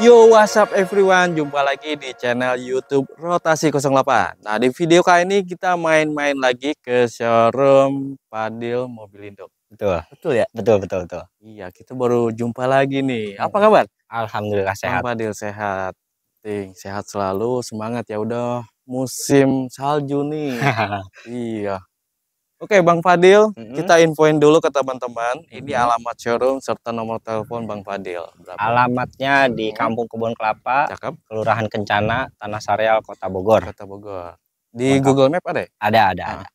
Yo what's up everyone Jumpa lagi di channel youtube Rotasi 08 Nah di video kali ini kita main-main lagi ke showroom Padil Mobilindo Betul. Betul ya? Betul, betul, betul. Iya kita baru jumpa lagi nih Apa kabar? Alhamdulillah sehat. Bang Padil sehat Ting, Sehat selalu semangat ya udah musim salju nih Iya Oke Bang Fadil, Mm-mm. kita infoin dulu ke teman-teman. Ini Mhm. alamat showroom serta nomor telepon Bang Fadil. Berapa? Alamatnya di. Kampung Kebun Kelapa, Cakep, Kelurahan Kencana, Tanah Sareal, Kota Bogor. Kota Bogor. Di Mantap. Google Map ada ya? Ada, ada, Ah. ada.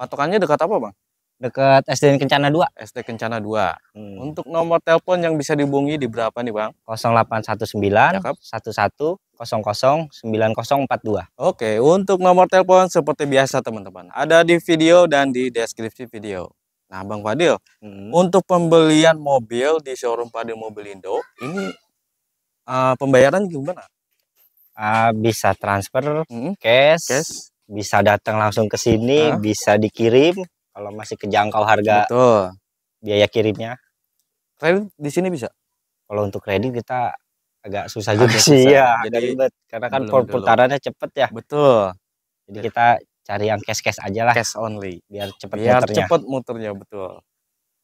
Patokannya dekat apa Bang? Dekat SDN Kencana 2. SD Kencana 2. Hmm. Untuk nomor telepon yang bisa dihubungi di berapa nih Bang? 0819 Cakep. 11 00 9042. Oke, untuk nomor telepon seperti biasa teman-teman. Ada di video dan di deskripsi video. Nah Bang Fadil, Hmm. untuk pembelian mobil di showroom Fadil Mobilindo, ini uh, pembayaran gimana? Ah, bisa transfer Hmm, cash, cash? bisa datang langsung ke sini, Hah? bisa dikirim kalau masih kejangkau harga Betul. biaya kirimnya. Kredit di sini bisa? Kalau untuk kredit kita agak susah Agak juga sih ya, Jadi agak ribet karena kan belum dulu. perputarannya cepet ya. Betul. Jadi kita cari yang cash-cash aja lah Cash only. biar cepet biar muternya. cepat muternya betul.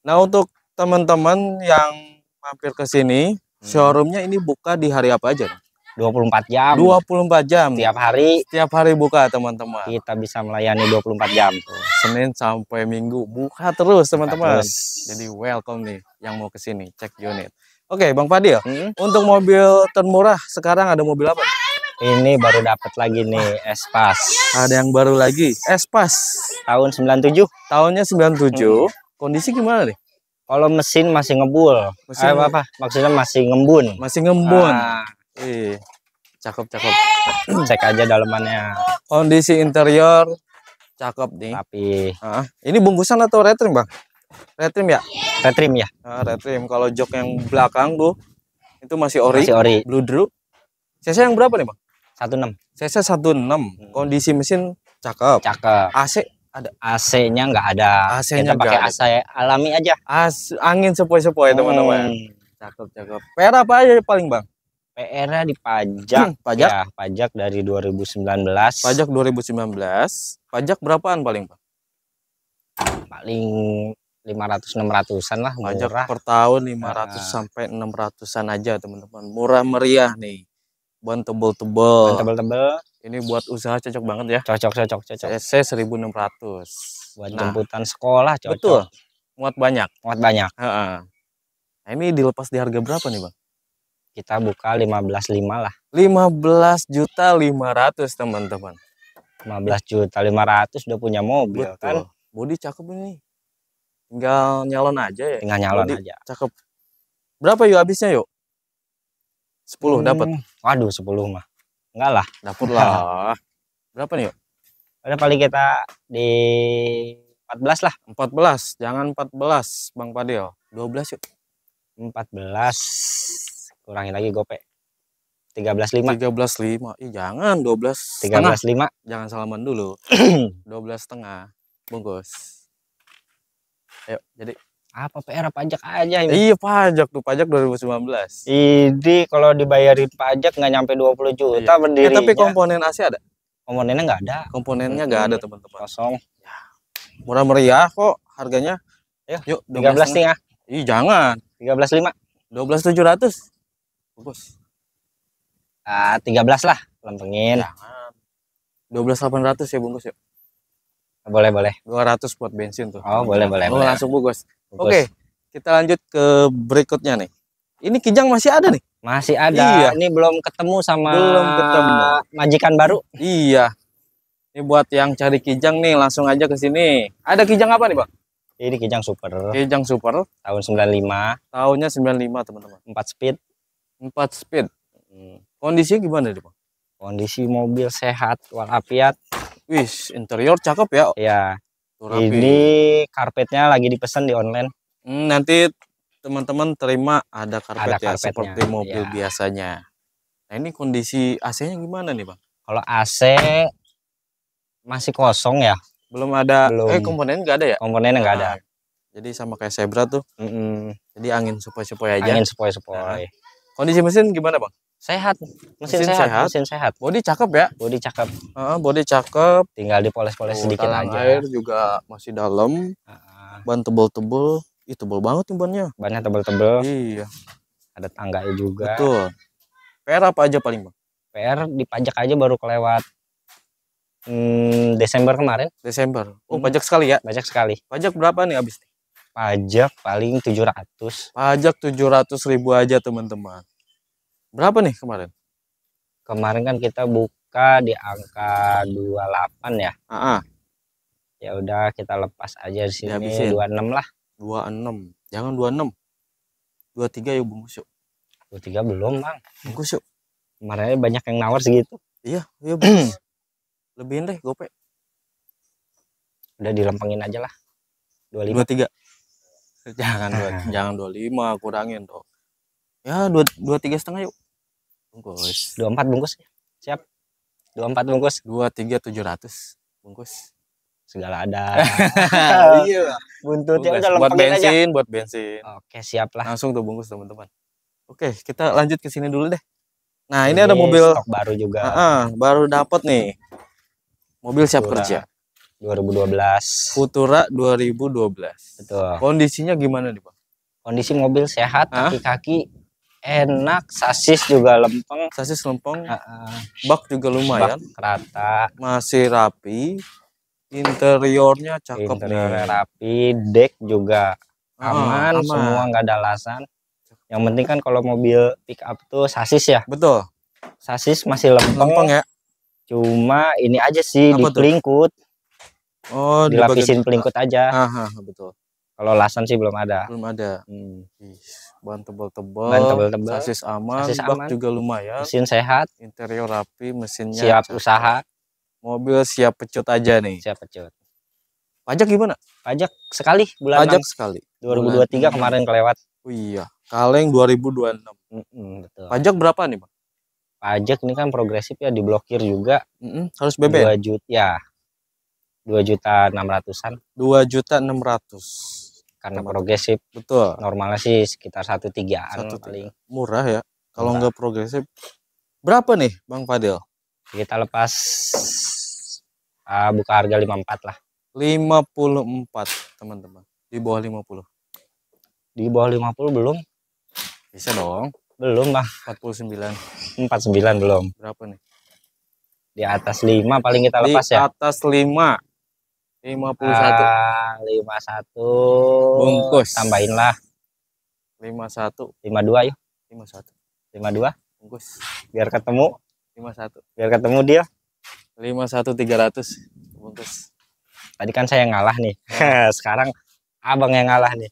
Nah untuk teman-teman yang mampir ke sini, Hmm. showroomnya ini buka di hari apa aja? 24 jam 24 jam. tiap hari Setiap hari buka teman-teman. kita bisa melayani 24 jam. Senin sampai Minggu buka terus teman-teman. Jadi welcome nih yang mau ke sini cek unit. Oke Bang Fadil, Hmm, untuk mobil termurah sekarang ada mobil apa? ini baru dapat lagi nih Espas Ada yang baru lagi, Espas. tahun 97. Tahunnya 97. Hmm. Kondisi gimana nih? Kalau mesin masih ngebul. Mesin Eh, apa, apa? Maksudnya masih ngembun. masih ngembun. Ah, Ih, cakep cakep. cek aja dalemannya. Kondisi interior cakep nih. Tapi Ah, ini bungkusan atau retrim bang? Retrim ya? retrim ya, Ah, retrim. Kalau jok yang belakang tuh itu masih ori, masih ori. blue drew. CC yang berapa nih bang? 16. CC 16. Kondisi mesin cakep. Cakep. AC AC-nya nggak ada. AC-nya Kita pakai AC alami aja. as angin sepoi-sepoi teman-teman. Hmm. Cakep cakep. PR apa aja paling bang? PR-nya dipajak. Pajak? Ya, pajak dari 2019. Pajak 2019. Pajak berapaan paling bang? paling 500 600-an lah Pajak murah. per tahun 500 Ah. sampai 600-an aja teman-teman. Murah meriah nih. Ban tebel-tebel. Tebel-tebel, Ini buat usaha cocok banget ya. cocok cocok cocok. CC 1600. Buat Nah, jemputan sekolah cocok. betul. Muat banyak. Muat banyak. Heeh. Nah, ini dilepas di harga berapa nih, Bang? Kita buka 15.5 lah. 15 juta 500, teman-teman. 15 juta 500 udah punya mobil kan. Betul. Bodi cakep ini. Tinggal nyalon aja ya. Tinggal nyalon Bodi aja. Cakep. Berapa yuk habisnya yuk? 10 dapat. Hmm, Waduh 10 mah. Enggak lah. Dapat lah. Berapa nih yuk? Udah paling kita di 14 lah. 14. Jangan 14, Bang Padil. 12 yuk. 14 kurangin lagi gope. 13.5. 13,5. Ih, jangan 12 setengah. 13.5. Jangan salaman dulu. 12 setengah. Bungkus. Ayo, jadi Apa PR pajak aja ini. Iya pajak tuh pajak 2019. Ini kalau dibayarin pajak nggak nyampe 20 juta Iya. Eh, berdirinya. tapi komponen AC ada. komponennya nggak ada. Komponennya nggak ada teman-teman. Kosong. Murah meriah kok harganya. Ayo, Yuk 13 setengah. Ih jangan. 13.5. 12.700. Bungkus. Ah, 13 lah. Lempengin. Jangan. 12.800 ya bungkus yuk. Boleh, boleh. 200 buat bensin tuh. Oh, boleh, boleh, Oh, boleh. langsung bungkus. Bungkus. Oke. Kita lanjut ke berikutnya nih. Ini kijang masih ada nih. Masih ada. Iya. Ini belum ketemu sama Belum ketemu. majikan baru. Iya. Ini buat yang cari kijang nih, langsung aja ke sini. Ada kijang apa nih, Bang? Ini kijang super Kijang super tahun 95, tahunnya 95, teman-teman. 4 speed. 4 speed. Hmm. Kondisinya gimana nih, Bang? Kondisi mobil sehat walafiat. Wis, interior cakep ya. Ya, rapi. ini karpetnya lagi dipesan di online. Hmm, nanti teman-teman terima ada karpet Ada ya karpetnya, seperti mobil iya. biasanya. Nah, ini kondisi AC-nya gimana nih, Bang? Kalau AC masih kosong ya, Belum ada Belum. eh komponen nggak ada ya? komponennya nggak ada. Nah, Jadi sama kayak Zebra tuh. Mm-mm. Jadi angin sepoi-sepoi aja. Angin sepoi-sepoi. Kondisi mesin gimana, Bang? Sehat, mesin, Mesin sehat, sehat. mesin sehat. Body cakep ya. Bodi cakep, Heeh, body cakep. tinggal dipoles-poles Tuh, sedikit aja. air juga masih dalam. Ah, Ban tebel-tebel. Ih, tebel banget nih bannya. bannya tebel-tebel, Iya, ada tangganya juga. betul. PR apa aja paling, Bang? PR dipajak aja baru kelewat hmm, Desember kemarin, Desember. Oh, Hmm. pajak sekali ya. banyak sekali. Pajak berapa nih habis? Pajak paling 700. Pajak 700 ribu aja, teman-teman. Berapa nih kemarin? Kemarin kan kita buka di angka 28 ya. Ah, ah, Ya udah kita lepas aja di sini Dihabisin. 26 lah. 26. Jangan 26. 23 yuk bungkus yuk. 23 belum, Bang. Bungkus yuk. Kemarin banyak yang nawar segitu. Iya, iya bungkus. Lebihin deh, gope. Udah dilempengin aja lah. 25. 23. Jangan dua, jangan 25, kurangin dong. Ya, 2 23 setengah yuk. Bungkus. 24 bungkus. Siap. 24 bungkus. 23 700 bungkus. Segala ada. iya. Buntutnya Bungkus. udah buat lempengin aja. bensin, buat bensin. Oke, siap lah. Langsung tuh bungkus teman-teman. Oke, kita lanjut ke sini dulu deh. Nah, ini, ada Ini mobil stok baru juga. Ah, ah, baru dapat nih. Mobil siap kerja. 2012. Futura 2012. Betul. Kondisinya gimana nih, Bang? Kondisi mobil sehat, kaki-kaki enak, sasis juga lempeng. Sasis lempeng, Heeh. bak juga lumayan, Bak rata, masih rapi. Interiornya cakep interior nih. rapi, deck juga Ah, aman, semua nggak ada alasan. Yang penting kan kalau mobil pick up tuh sasis ya, Betul. sasis masih lempeng. Lempeng ya. Cuma ini aja sih Apa di tuh? Oh, di dilapisin bagian- pelingkut aja. Ah, ah, betul. Kalau lasan sih belum ada. Belum ada. Hmm. Ban tebel-tebel. Ban tebel-tebel, Sasis aman, sasis bak aman. juga lumayan. Mesin sehat, Interior rapi, mesinnya siap usaha, Mobil siap pecut aja nih. siap pecut. Pajak gimana? Pajak sekali bulan Pajak 6 sekali. 2023 kemarin kelewat. Oh iya, kaleng 2026. Mm-mm, betul. Pajak berapa nih, Bang? Pajak ini kan progresif ya diblokir juga Mm-mm, harus BBM. 2 juta ya. 2 juta 600-an 2 juta 600. karena Teman. progresif Betul. normalnya sih sekitar 1 tigaan Satu paling. Murah ya. Kalau nggak progresif. Berapa nih, Bang Fadil? Kita lepas ah, buka harga 54 lah. 54, teman-teman. Di bawah 50. Di bawah 50 belum? Bisa dong. Belum, Bang. 49. 49 belum. Berapa nih? Di atas 5 paling kita lepas Di ya. atas 5. 51. Ah, 51 Bungkus. tambahin lah 51. 52 yuk 51. 52 Bungkus. biar ketemu 51. biar ketemu dia 51 300. Bungkus. tadi kan saya ngalah nih sekarang abang yang ngalah nih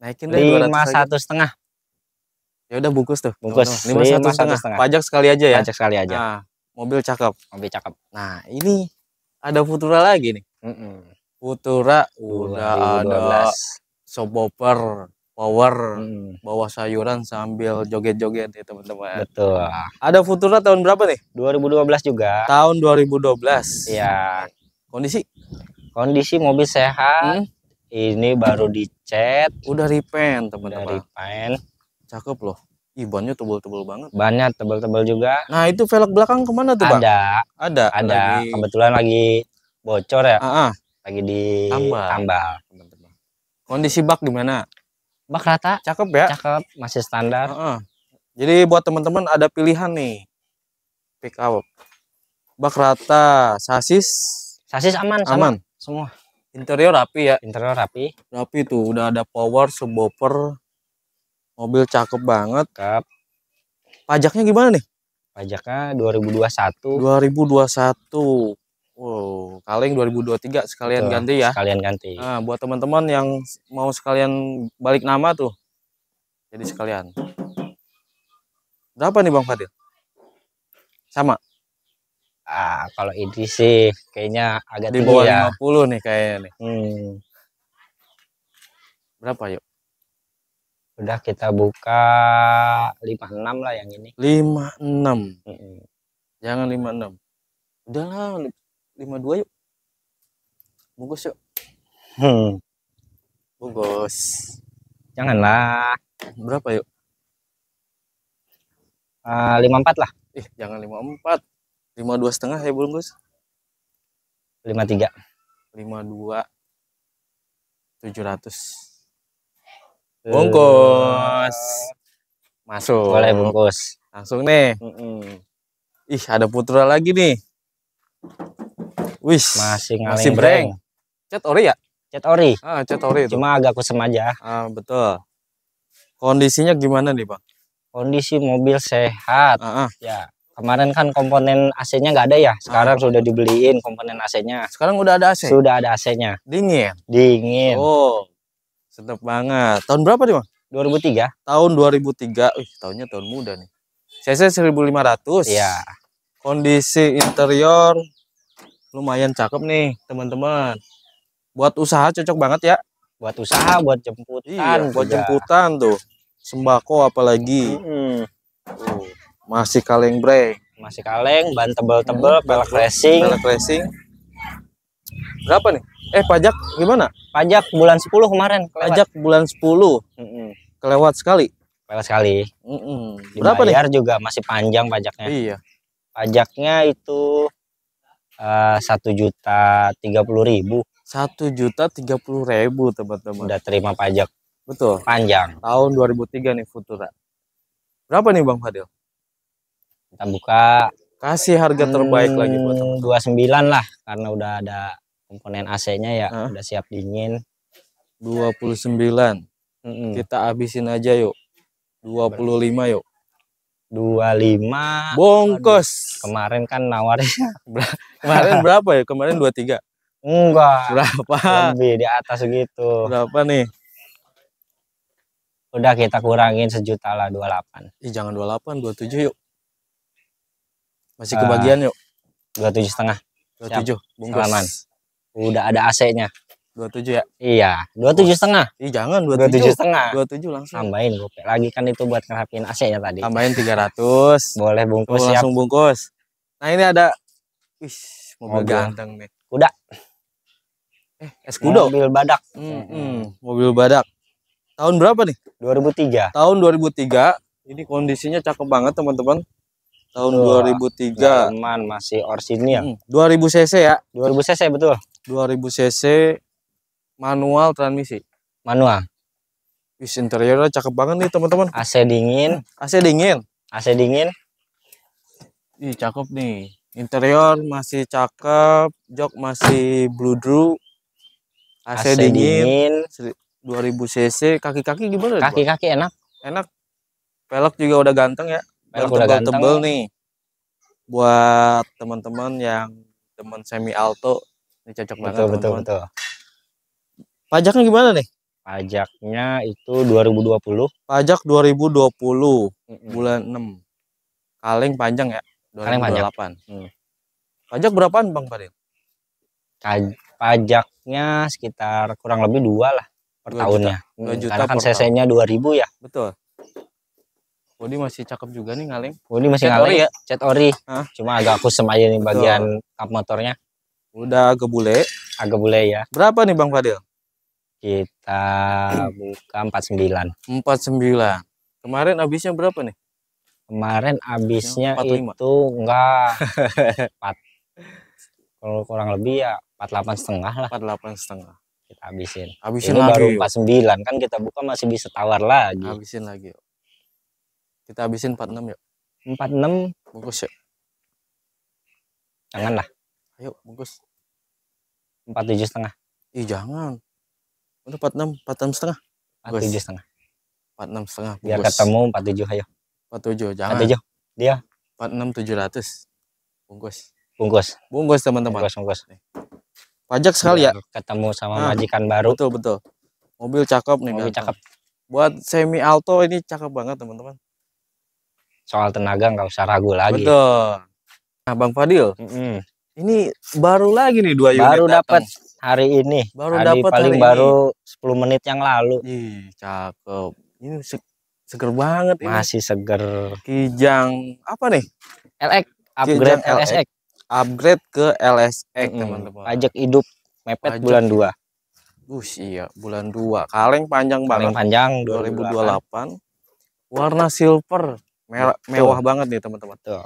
Naikin deh 200 lima aja. satu setengah Ya udah bungkus tuh. Bungkus. 51 Lima satu setengah. Pajak sekali aja ya. pajak sekali aja Nah, mobil cakep. mobil cakep Nah, ini ada Futura lagi nih. Futura udah ada 2012 subwoofer, power, Mm, bawa sayuran sambil joget-joget ya teman-teman. betul Ada Futura tahun berapa nih? 2012 juga Tahun 2012. ya Kondisi kondisi mobil sehat Hmm, ini baru dicat udah repaint udah teman-teman. repaint Cakep loh. Ih, bannya tebel-tebel banget. bannya tebal-tebal juga Nah, itu velg belakang ke mana tuh, Bang? ada Ada. ada Lagi. kebetulan lagi bocor ya Ah, ah, lagi di Tambal. tambal teman-teman. Kondisi bak gimana? bak rata Cakep ya? cakep masih standar Heeh. Jadi buat teman-teman ada pilihan nih. Pick up. Bak rata, sasis sasis aman sama aman. semua Interior rapi ya. interior rapi Rapi tuh, udah ada power, subwoofer. Mobil cakep banget. cakep Pajaknya gimana nih? pajaknya 2021 2021. Wow, kaleng 2023 sekalian Betul. ganti ya. sekalian ganti Nah, buat teman-teman yang mau sekalian balik nama tuh. Jadi sekalian. Berapa nih Bang Fadil? Sama, ah kalau ini sih kayaknya agak di bawah ya 50 nih kayaknya nih. hmm. Berapa yuk? udah kita buka 56 lah yang ini 56. Mm-mm. Jangan 56. Udahlah, li- 52 yuk. Bungkus yuk. Hmm. Bungkus. janganlah Berapa yuk? Eh, lima empat lah, Ih, jangan 54. 52 setengah ya bungkus. lima tiga. 52 700. Bungkus. Masuk. Boleh bungkus. Langsung nih. Ih, ada putra lagi nih. Wih, Masih Masih ngaleng breng. breng. cat ori ya? Cat ori, Ah, cat ori itu. cuma agak kusem aja. Ah, betul. Kondisinya gimana nih, Bang? Kondisi mobil sehat. Ah, ah. Ya, kemarin kan komponen AC-nya nggak ada ya. Sekarang sudah dibeliin komponen AC-nya. Sekarang udah ada AC. Sudah ada AC-nya. Dingin. Dingin. Oh. Sedap banget. Tahun berapa nih, Bang? 2003. Tahun 2003. Wih, tahunnya tahun muda nih. CC 1500. Iya. Kondisi interior lumayan cakep nih, teman-teman. Buat usaha cocok banget ya. Buat usaha, buat jemputan. Iya, buat juga. jemputan tuh. Sembako apalagi. Tuh, masih kaleng brake. Masih kaleng, ban tebel-tebel, Hmm, pelek racing. Pelek racing. Berapa nih? Eh, pajak gimana? Pajak bulan 10 kemarin. kelewat. Pajak bulan 10 Mm-mm. kelewat sekali. Kelewat sekali. Mm-mm. Berapa nih? Juga masih panjang pajaknya. Iya. Pajaknya itu satu juta tiga puluh ribu Satu juta tiga puluh ribu teman-teman. udah terima pajak Betul. panjang. Tahun 2003 nih Futura. Berapa nih Bang Fadil? Kita buka Kasih harga terbaik lagi buat teman. dua sembilan lah karena udah ada komponen AC-nya ya Hah? udah siap dingin. 29. Mm-mm. Kita habisin aja yuk. 25 yuk. Dua lima Bongkos. kemarin kan nawarin Kemarin berapa ya? Kemarin 23. enggak Berapa? lebih di atas segitu Berapa nih? udah kita kurangin sejuta lah 28 Ih, jangan 28, 27 yuk. Masih Ah, kebagian yuk. 27 setengah 27. Bungkus. Udah ada AC-nya 27 ya? iya 27 setengah Ih, jangan 27. 27 setengah 27 langsung. tambahin gope lagi kan itu buat ngerapin AC-nya tadi Tambahin 300. boleh Tuh, bungkus siap langsung bungkus. Nah, ini ada Wih, mobil, Mobil. ganteng nih. Kuda. Eh, Escudo. mobil badak Mm-mm, mobil badak. Tahun berapa nih? 2003 Tahun 2003. Ini kondisinya cakep banget, teman-teman. Tahun Tuh, 2003. Dalaman masih orsinil Mm, 2000 cc ya. 2000 cc betul 2000 cc manual transmisi. manual Wis interiornya cakep banget nih, teman-teman. AC dingin AC dingin. AC dingin Ih, cakep nih. Interior masih cakep, jok masih bludru. AC, AC, dingin, dingin 2000 cc, kaki-kaki gimana? Kaki-kaki enak Enak. Pelek juga udah ganteng ya. Pelek Pelek udah ganteng. nih. Buat teman-teman yang teman semi alto, ini cocok banget betul betul teman-teman. betul Pajaknya gimana nih? pajaknya itu 2020 Pajak 2020 Mm-mm. bulan 6. Kaleng panjang ya? Kaleng panjang. 2028. Hmm. Pajak berapaan Bang Fadil? Pajaknya sekitar kurang lebih dua lah per Dua tahunnya Dua Hmm, juta karena kan cc-nya 2000 ya Betul. Bodi masih cakep juga nih ngaleng. Ini masih Cat ngaleng ori ya? cat ori Hah? cuma agak kusem aja nih bagian kap motornya Udah agak bule. agak bule ya Berapa nih Bang Fadil? Kita buka 49 49. Kemarin habisnya berapa nih? kemarin habisnya 45. itu enggak 4 kalau kurang lebih ya 48 setengah lah 48 setengah. kita habisin Habisin ini baru lagi. 49 kan kita buka masih bisa tawar lagi Habisin lagi yuk. Kita habisin 46 yuk. 46 Bungkus yuk. jangan lah Ayo bungkus. 47 setengah Ih jangan. Udah 46, 46 setengah. 47 setengah 46 setengah. biar bungkus. ketemu 47 ayo 47 jangan. 47 dia 46 700. Bungkus. bungkus Bungkus teman-teman. bungkus bungkus Pajak sekali ya. Ketemu sama Ah, majikan baru Betul betul. Mobil cakep nih mobil ganteng. cakep Buat semi alto ini cakep banget teman-teman. soal tenaga nggak usah ragu lagi Betul. Nah, Bang Fadil, Mm-mm. ini baru lagi nih dua unit baru datang. dapat hari ini Baru Tadi dapat paling hari ini. baru 10 menit yang lalu Ih, cakep. Ini se- seger banget ini. masih seger Kijang apa nih? LX upgrade Kijang LX. LSX Upgrade ke LSX teman-teman. pajak hidup mepet Pajak bulan 2 Bus iya, bulan 2. Kaleng panjang banget. panjang 2028. 2028 Warna silver. Merah, mewah banget nih teman-teman. Tuh.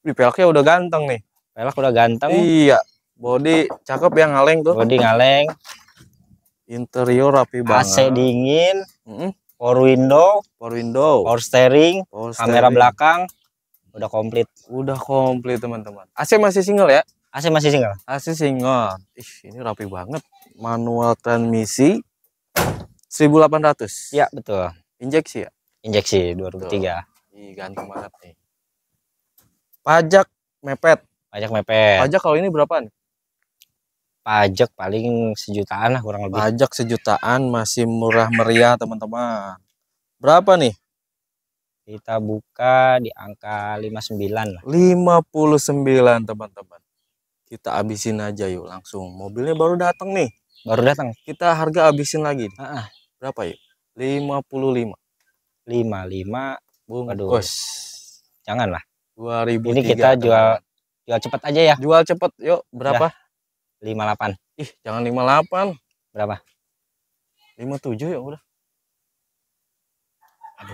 Di peleknya udah ganteng nih. Pelek udah ganteng, Iya. Body cakep ya ngaleng tuh. bodi ngaleng, Interior rapi banget. AC dingin, Mm-mm. power window, Power window. power steering, power kamera steering. belakang, udah komplit. Udah komplit teman-teman. AC masih single ya? AC masih single. AC single. Ih, ini rapi banget. Manual transmisi 1800. Iya betul. Injeksi ya? Injeksi 2003. Ih, ganteng banget nih. Pajak mepet. Pajak mepet. Pajak kalau ini berapaan? Pajak paling sejutaan lah kurang lebih. Pajak sejutaan masih murah meriah teman-teman. Berapa nih? Kita buka di angka 59 lah. 59 teman-teman. Kita abisin aja yuk langsung. Mobilnya baru datang nih. Baru datang. Kita harga abisin lagi. Ah, ah. Berapa yuk? 55. 55 Bungkus. Aduh. jangan lah. 2003. Ini kita jual-. Jual cepet aja ya. Jual cepet yuk. Berapa? 58. Ih, jangan 58. Berapa? 57 ya udah.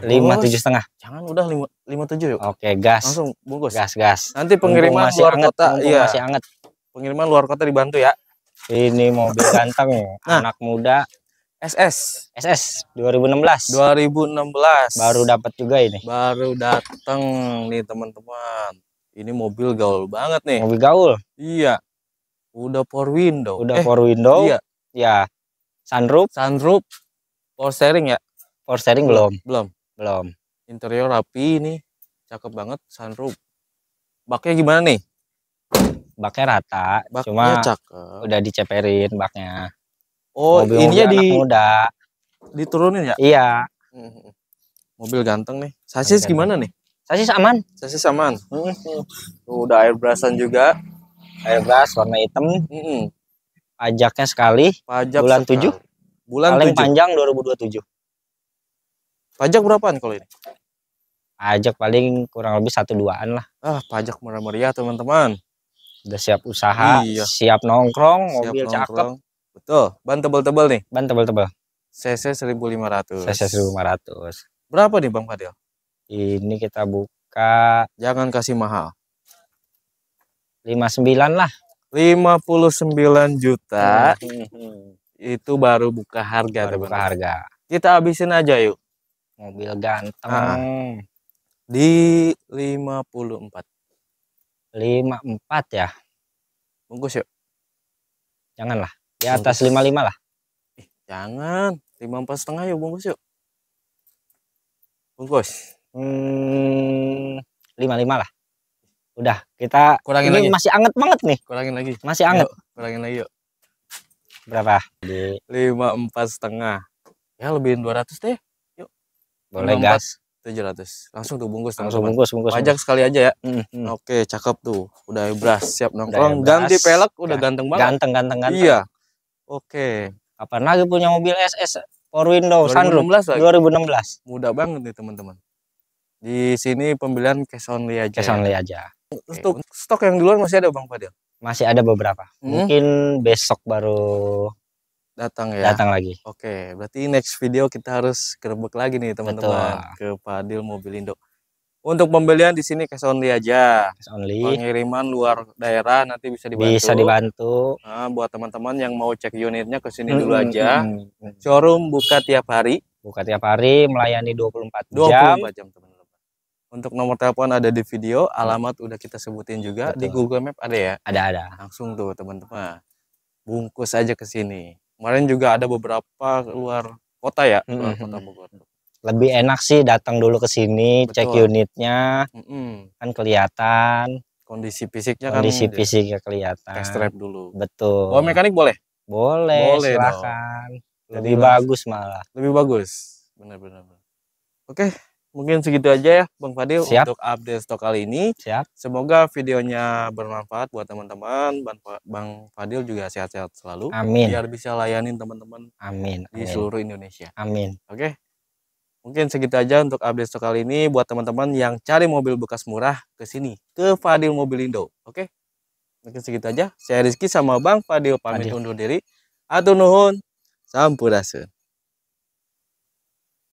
57 bos. setengah. Jangan udah 5, 57 yuk. Oke, gas. Langsung bungkus. Gas, gas. Nanti pengiriman masih luar anget, kota. Iya. Masih anget. Pengiriman luar kota dibantu ya. Ini mobil ganteng, Nah. anak muda, SS SS 2016. 2016. Baru dapat juga ini. baru datang nih teman-teman. Ini mobil gaul banget nih. Mobil gaul, Iya. Udah power window. udah eh, power window. Iya. Ya. Sunroof, Sunroof, power steering ya? power steering belum, Belum. belum. Interior rapi nih. Cakep banget sunroof. Baknya gimana nih? Baknya rata, Baknya cuma cakep. udah diceperin baknya. Oh, Mobil-mobil ininya di muda. diturunin ya? Iya. Mobil ganteng nih. Sasis Mobil gimana nih? Sasis aman. Sasis aman. Tuh, udah airbrushan juga. Airbrush warna hitam, Mhm. pajaknya sekali, Pajak Bulan sekali. tujuh? Bulan paling tujuh. panjang 2027. Pajak berapaan kalau ini? Pajak paling kurang lebih satu duaan lah. Ah, pajak murah meriah teman-teman. Udah siap usaha, Iya. siap nongkrong, Siap mobil cakep, nongkrong. Betul. Ban tebal-tebal nih. ban tebel-tebel. CC 1500. CC 1500. Berapa nih Bang Fadil? Ini kita buka Jangan kasih mahal. 59 lah. 59 juta Hmm, itu baru buka harga baru buka harga. Kita habisin aja yuk Mobil ganteng. Ah. di 54. 54 ya. Bungkus yuk. Janganlah. Di atas 55 lah. Jangan. 54 setengah yuk bungkus yuk. Bungkus. Hmm, 55 lah. Udah, kita Kurangin ini lagi. masih anget banget nih. Kurangin lagi. Masih anget. Yuk, kurangin lagi yuk. Berapa? Di 54 setengah. Ya lebihin 200 deh. boleh 54. gas. 700. Langsung tuh bungkus Langsung teman-teman. bungkus, bungkus. Pajak sekali aja ya. Hmm, hmm. Oke, cakep tuh. Udah ebras, siap nongkrong. Ganti pelek udah Ga- ganteng banget. Ganteng, ganteng, ganteng. Iya. Oke. Kapan lagi punya mobil SS Power Window sunroof 2016 lagi. 2016. Mudah banget nih teman-teman. Di sini pembelian cash only aja. Cash only aja. Stok, stok yang di luar masih ada Bang Fadil? Masih ada beberapa. Hmm? Mungkin besok baru Datang ya. datang lagi. Oke, berarti next video kita harus gerbek lagi nih teman-teman ke Fadil Mobil Indo. Untuk pembelian di sini cash only aja. Cash only. Pengiriman luar daerah nanti bisa dibantu. Bisa dibantu. Nah, buat teman-teman yang mau cek unitnya ke sini Hmm, dulu hmm, aja. hmm, hmm. Showroom buka tiap hari Buka tiap hari, melayani 24 24 jam. jam, teman-teman. Untuk nomor telepon ada di video, alamat udah kita sebutin juga di Betul. Google Map ada ya. Ada ada. Langsung tuh teman-teman. Bungkus aja ke sini. Kemarin juga ada beberapa luar kota ya, luar Hmm, kota hmm. Bogor. Lebih enak sih datang dulu ke sini, cek unitnya, Mm-mm. kan kelihatan, Kondisi fisiknya kan kondisi di- fisiknya kelihatan. test drive dulu. Betul. Bawa mekanik boleh? Boleh, Boleh dong. silakan. Lebih Lebih bagus malah. Lebih bagus. Benar-benar. Oke, mungkin segitu aja ya Bang Fadil Siap. untuk update stok kali ini. Siap. Semoga videonya bermanfaat buat teman-teman. Bang Fa- Bang Fadil juga sehat-sehat selalu. Amin. Biar bisa layanin teman-teman Amin. di Amin. seluruh Indonesia. Amin. Oke. Mungkin segitu aja untuk update stok kali ini buat teman-teman yang cari mobil bekas murah ke sini ke Fadil Mobil Indo. Oke. Mungkin segitu aja. Saya Rizky sama Bang Fadil pamit Fadil. undur diri. Atur nuhun. Sampurasun.